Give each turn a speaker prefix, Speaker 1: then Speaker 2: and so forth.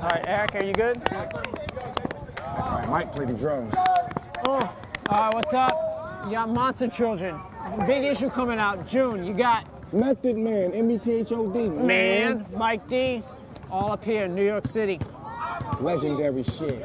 Speaker 1: All right, Eric, are you good?
Speaker 2: All right, Mike play the drums.
Speaker 1: Oh, all right, what's up? You got Monster Children. Big issue coming out June. You got
Speaker 2: Method Man, M-E-T-H-O-D,
Speaker 1: Man, Mike D, all up here in New York City.
Speaker 2: Legendary shit.